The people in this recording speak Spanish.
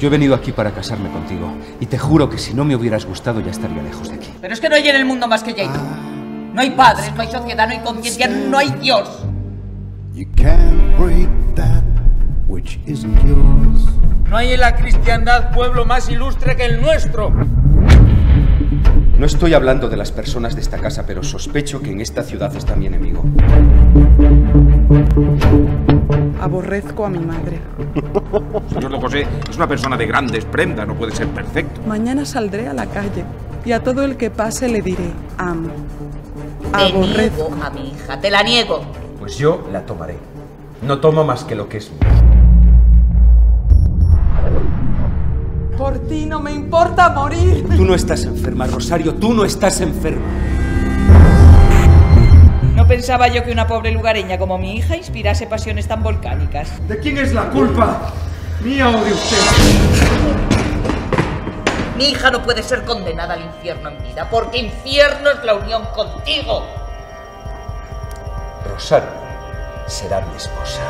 Yo he venido aquí para casarme contigo. Y te juro que si no me hubieras gustado ya estaría lejos de aquí. Pero es que no hay en el mundo más que y tú. No hay padres, no hay sociedad, no hay conciencia, no hay Dios. You can't break that which isn't yours. No hay en la cristiandad pueblo más ilustre que el nuestro. No estoy hablando de las personas de esta casa, pero sospecho que en esta ciudad está mi enemigo. Aborrezco a mi madre. Señor Don José es una persona de grandes prendas, no puede ser perfecto. Mañana saldré a la calle y a todo el que pase le diré amo. Te Aborrezco. niego a mi hija, te la niego. Pues yo la tomaré. No tomo más que lo que es mío. Por ti no me importa morir. Tú no estás enferma, Rosario, tú no estás enferma. No pensaba yo que una pobre lugareña como mi hija inspirase pasiones tan volcánicas. ¿De quién es la culpa? ¿Mía o de usted? Mi hija no puede ser condenada al infierno en vida, porque infierno es la unión contigo. Rosario será mi esposa.